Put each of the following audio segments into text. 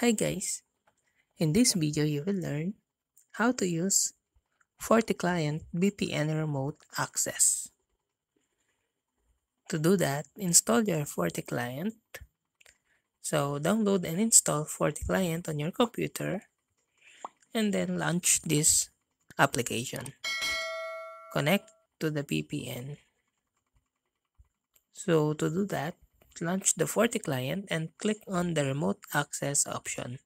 Hi guys! In this video you will learn how to use FortiClient VPN Remote Access. To do that, install your FortiClient. So download and install FortiClient on your computer and then launch this application. Connect to the VPN. So to do that, launch the FortiClient and click on the remote access option.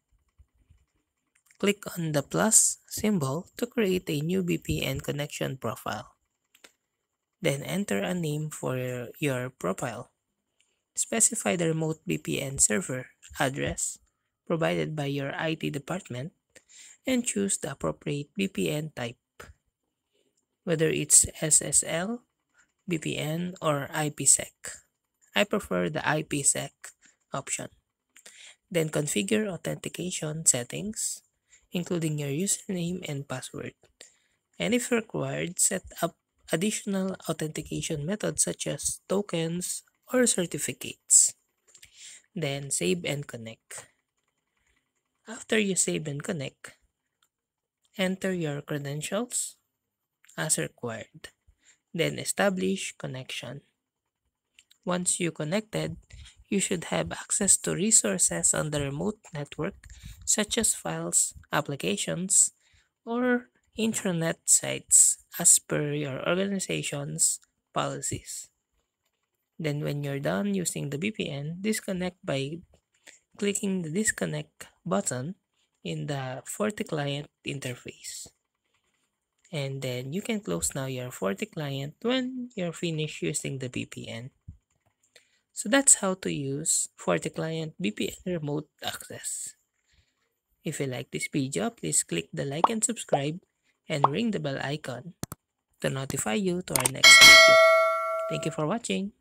Click on the plus symbol to create a new VPN connection profile. Then enter a name for your profile. Specify the remote VPN server address provided by your IT department and choose the appropriate VPN type, whether it's SSL, VPN, or IPsec. I prefer the IPsec option. Then configure authentication settings, including your username and password. And if required, set up additional authentication methods such as tokens or certificates. Then save and connect. After you save and connect, enter your credentials as required. Then establish connection. Once you connected, you should have access to resources on the remote network such as files, applications, or intranet sites as per your organization's policies. Then when you're done using the VPN, disconnect by clicking the disconnect button in the FortiClient interface. And then you can close now your FortiClient when you're finished using the VPN. So that's how to use FortiClient VPN remote access. If you like this video, please click the like and subscribe and ring the bell icon to notify you to our next video. Thank you for watching.